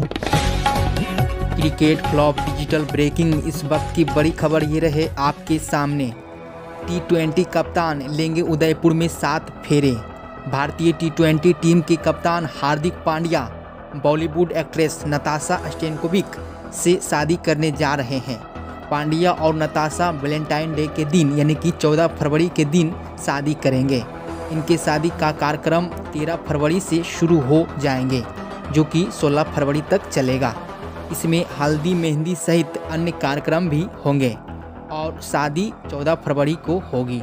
Cricket flop digital breaking, इस वक्त की बड़ी खबर ये रहे आपके सामने। टी ट्वेंटी कप्तान लेंगे उदयपुर में सात फेरे। भारतीय टी ट्वेंटी टीम के कप्तान Hardik Pandya, Bollywood actress Natasha Stankovic से शादी करने जा रहे हैं। पांड्या और नताशा वैलेंटाइन डे के दिन, यानी कि 14 फरवरी के दिन शादी करेंगे। इनके शादी का कार्यक्रम 13 फरवरी से शुरू हो जाएँगे। जो कि 16 फरवरी तक चलेगा। इसमें हल्दी, मेहंदी सहित अन्य कार्यक्रम भी होंगे और शादी 14 फरवरी को होगी।